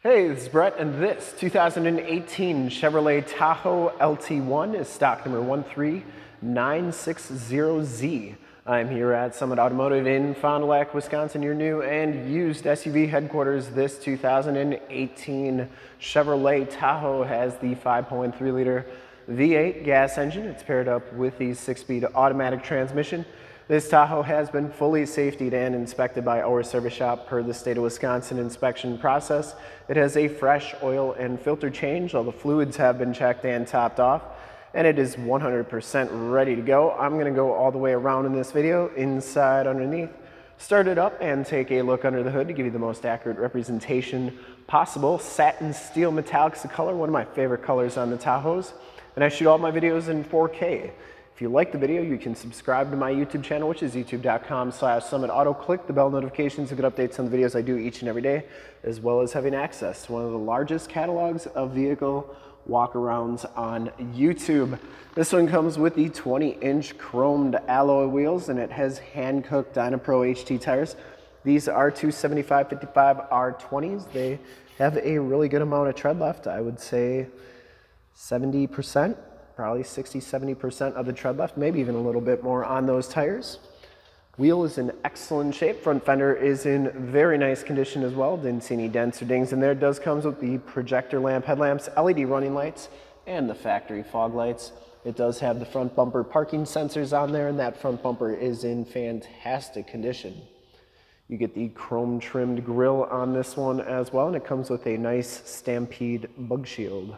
Hey, this is Brett, and this 2018 Chevrolet Tahoe LT1 is stock number 13960Z. I'm here at Summit Automotive in Fond du Lac, Wisconsin, your new and used SUV headquarters. This 2018 Chevrolet Tahoe has the 5.3 liter V8 gas engine. It's paired up with the six-speed automatic transmission. This Tahoe has been fully safetied and inspected by our service shop per the state of Wisconsin inspection process. It has a fresh oil and filter change. All the fluids have been checked and topped off and it is 100% ready to go. I'm gonna go all the way around in this video, inside, underneath, start it up and take a look under the hood to give you the most accurate representation possible. Satin steel metallic's the color, one of my favorite colors on the Tahoes. And I shoot all my videos in 4K. If you like the video, you can subscribe to my YouTube channel, which is youtube.com slash summitauto. Click the bell notifications to get updates on the videos I do each and every day, as well as having access to one of the largest catalogs of vehicle walkarounds on YouTube. This one comes with the 20-inch chromed alloy wheels, and it has Hankook Dynapro HT tires. These are 275-55 R20s. They have a really good amount of tread left. I would say 70% probably 60, 70% of the tread left, maybe even a little bit more on those tires. Wheel is in excellent shape. Front fender is in very nice condition as well. Didn't see any dents or dings in there. It does comes with the projector lamp headlamps, LED running lights, and the factory fog lights. It does have the front bumper parking sensors on there, and that front bumper is in fantastic condition. You get the chrome trimmed grille on this one as well, and it comes with a nice Stampede bug shield.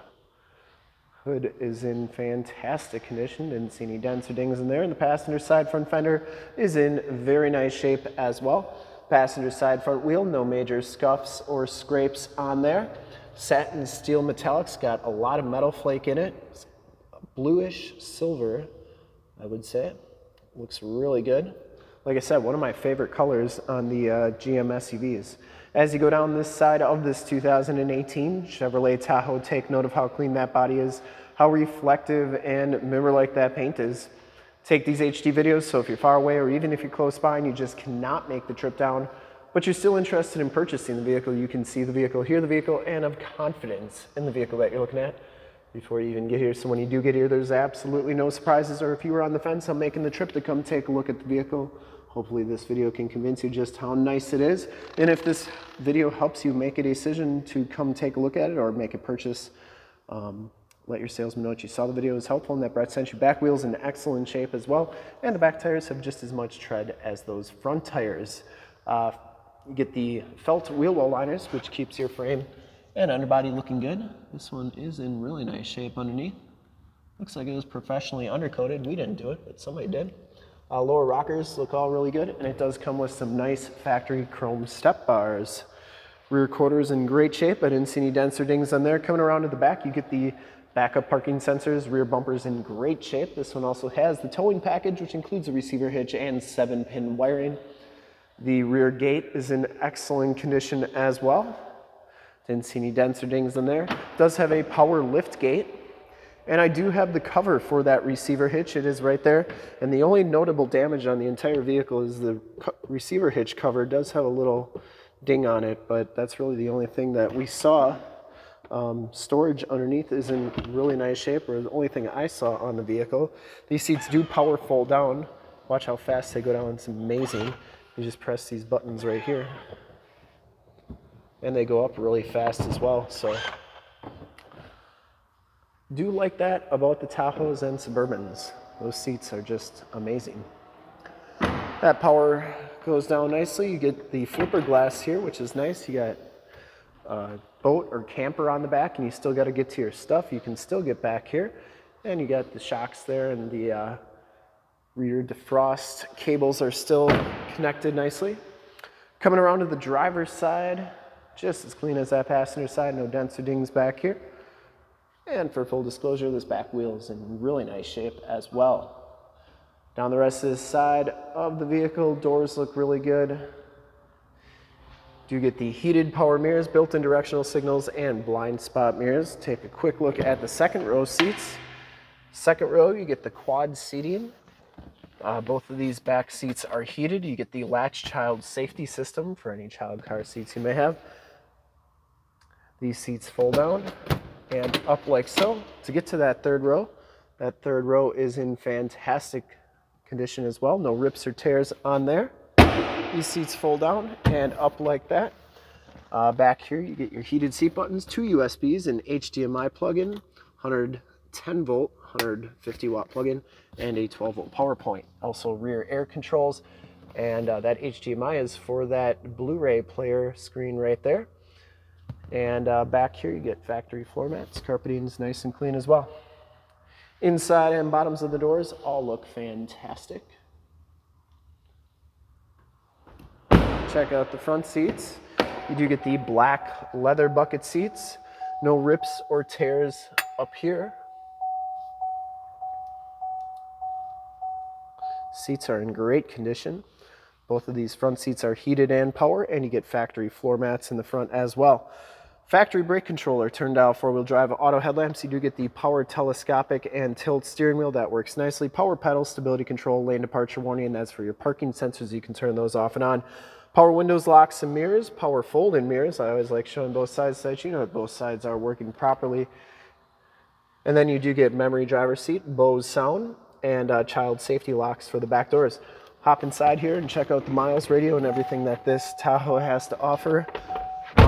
Hood is in fantastic condition. Didn't see any dents or dings in there. And the passenger side front fender is in very nice shape as well. Passenger side front wheel, no major scuffs or scrapes on there. Satin steel metallics, got a lot of metal flake in it. It's bluish silver, I would say. Looks really good. Like I said, one of my favorite colors on the uh, GM SUVs. As you go down this side of this 2018 Chevrolet Tahoe, take note of how clean that body is, how reflective and mirror-like that paint is. Take these HD videos, so if you're far away or even if you're close by and you just cannot make the trip down, but you're still interested in purchasing the vehicle, you can see the vehicle, hear the vehicle, and have confidence in the vehicle that you're looking at before you even get here. So when you do get here, there's absolutely no surprises, or if you were on the fence on making the trip to come take a look at the vehicle, Hopefully this video can convince you just how nice it is. And if this video helps you make a decision to come take a look at it or make a purchase, um, let your salesman know that you saw the video was helpful and that Brett sent you back wheels in excellent shape as well. And the back tires have just as much tread as those front tires. Uh, you get the felt wheel well liners, which keeps your frame and underbody looking good. This one is in really nice shape underneath. Looks like it was professionally undercoated. We didn't do it, but somebody did. Uh, lower rockers look all really good, and it does come with some nice factory chrome step bars. Rear quarters in great shape. I didn't see any dents or dings on there. Coming around to the back, you get the backup parking sensors, rear bumpers in great shape. This one also has the towing package, which includes a receiver hitch and seven pin wiring. The rear gate is in excellent condition as well. Didn't see any dents or dings in there. Does have a power lift gate, and I do have the cover for that receiver hitch. It is right there. And the only notable damage on the entire vehicle is the receiver hitch cover does have a little ding on it, but that's really the only thing that we saw. Um, storage underneath is in really nice shape, or the only thing I saw on the vehicle. These seats do power fold down. Watch how fast they go down. It's amazing. You just press these buttons right here. And they go up really fast as well. So do like that about the Tahoes and Suburbans. Those seats are just amazing. That power goes down nicely. You get the flipper glass here, which is nice. You got a boat or camper on the back and you still got to get to your stuff. You can still get back here. And you got the shocks there and the uh, rear defrost cables are still connected nicely. Coming around to the driver's side, just as clean as that passenger side, no dents or dings back here. And for full disclosure, this back wheel is in really nice shape as well. Down the rest of this side of the vehicle, doors look really good. Do get the heated power mirrors, built-in directional signals, and blind spot mirrors. Take a quick look at the second row seats. Second row, you get the quad seating. Uh, both of these back seats are heated. You get the latch child safety system for any child car seats you may have. These seats fold down and up like so. To get to that third row, that third row is in fantastic condition as well. No rips or tears on there. These seats fold down and up like that. Uh, back here, you get your heated seat buttons, two USBs, an HDMI plug-in, 110 volt, 150 watt plug-in, and a 12 volt power point. Also rear air controls, and uh, that HDMI is for that Blu-ray player screen right there. And uh, back here, you get factory floor mats. Carpeting's nice and clean as well. Inside and bottoms of the doors all look fantastic. Check out the front seats. You do get the black leather bucket seats. No rips or tears up here. Seats are in great condition. Both of these front seats are heated and power, and you get factory floor mats in the front as well. Factory brake controller, turned out four-wheel drive auto headlamps. You do get the power telescopic and tilt steering wheel. That works nicely. Power pedal, stability control, lane departure warning, and that's for your parking sensors. You can turn those off and on. Power windows, locks, and mirrors. Power fold-in mirrors. I always like showing both sides so that you know that both sides are working properly. And then you do get memory driver seat, Bose sound, and uh, child safety locks for the back doors. Hop inside here and check out the miles radio and everything that this Tahoe has to offer.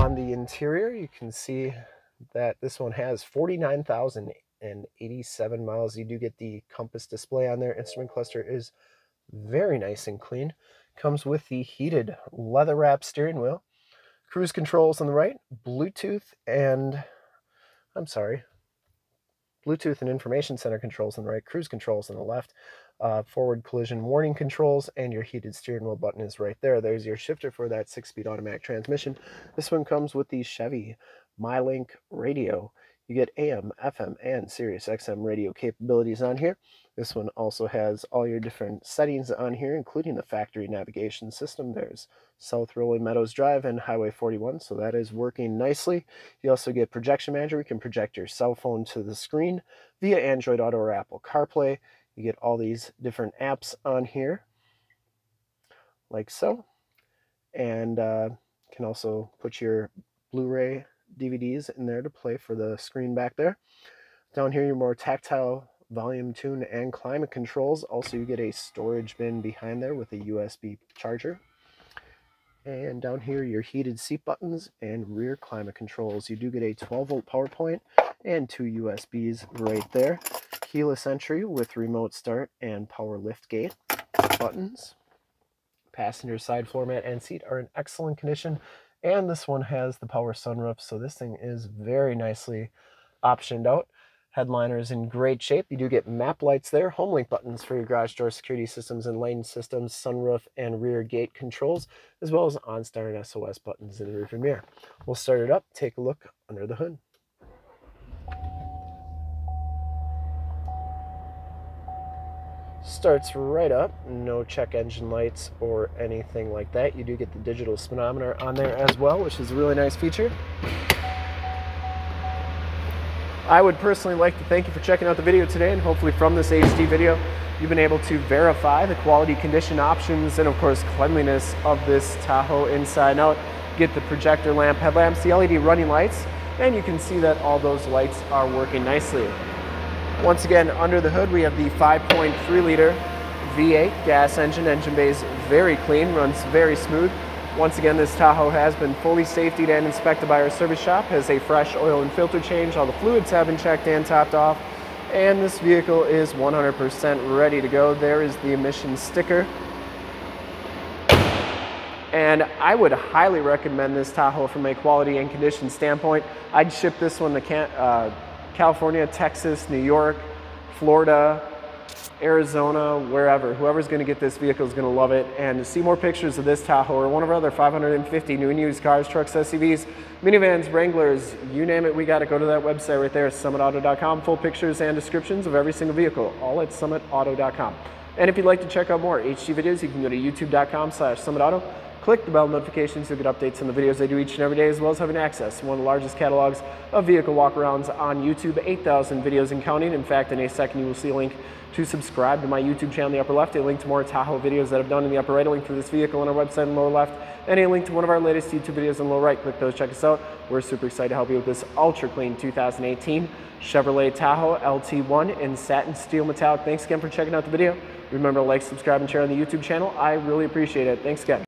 On the interior, you can see that this one has 49,087 miles. You do get the compass display on there. Instrument cluster is very nice and clean. Comes with the heated leather wrap steering wheel. Cruise controls on the right, Bluetooth and, I'm sorry, Bluetooth and information center controls on the right, cruise controls on the left, uh, forward collision warning controls, and your heated steering wheel button is right there. There's your shifter for that six-speed automatic transmission. This one comes with the Chevy MyLink radio. You get AM, FM, and Sirius XM radio capabilities on here. This one also has all your different settings on here, including the factory navigation system. There's South Rolling Meadows Drive and Highway 41, so that is working nicely. You also get Projection Manager. You can project your cell phone to the screen via Android Auto or Apple CarPlay. You get all these different apps on here, like so. And uh, can also put your Blu-ray DVDs in there to play for the screen back there. Down here, your more tactile volume tune and climate controls. Also, you get a storage bin behind there with a USB charger. And down here, your heated seat buttons and rear climate controls. You do get a 12 volt power point and two USBs right there. Keyless entry with remote start and power lift gate buttons. Passenger side floor mat and seat are in excellent condition. And this one has the power sunroof, so this thing is very nicely optioned out. Headliner is in great shape. You do get map lights there, HomeLink buttons for your garage door security systems and lane systems, sunroof and rear gate controls, as well as OnStar and SOS buttons in the rearview mirror. We'll start it up, take a look under the hood. Starts right up. No check engine lights or anything like that. You do get the digital speedometer on there as well which is a really nice feature. I would personally like to thank you for checking out the video today and hopefully from this HD video you've been able to verify the quality condition options and of course cleanliness of this Tahoe inside out. Get the projector lamp headlamps the LED running lights and you can see that all those lights are working nicely once again, under the hood, we have the 5.3 liter V8 gas engine. Engine bay is very clean, runs very smooth. Once again, this Tahoe has been fully safetied and inspected by our service shop, has a fresh oil and filter change. All the fluids have been checked and topped off. And this vehicle is 100% ready to go. There is the emissions sticker. And I would highly recommend this Tahoe from a quality and condition standpoint. I'd ship this one to Can uh, California, Texas, New York, Florida, Arizona, wherever. Whoever's going to get this vehicle is going to love it. And to see more pictures of this Tahoe or one of our other 550 new and used cars, trucks, SUVs, minivans, Wranglers, you name it, we got to go to that website right there, summitauto.com. Full pictures and descriptions of every single vehicle, all at summitauto.com. And if you'd like to check out more HD videos, you can go to youtube.com slash summitauto. Click the bell notifications to get updates on the videos I do each and every day, as well as having access to one of the largest catalogs of vehicle walkarounds on YouTube, 8,000 videos and counting. In fact, in a second, you will see a link to subscribe to my YouTube channel in the upper left, a link to more Tahoe videos that I've done in the upper right, a link to this vehicle on our website in the lower left, and a link to one of our latest YouTube videos in the lower right. Click those, check us out. We're super excited to help you with this ultra clean 2018 Chevrolet Tahoe LT1 in satin steel metallic. Thanks again for checking out the video. Remember to like, subscribe, and share on the YouTube channel. I really appreciate it. Thanks again.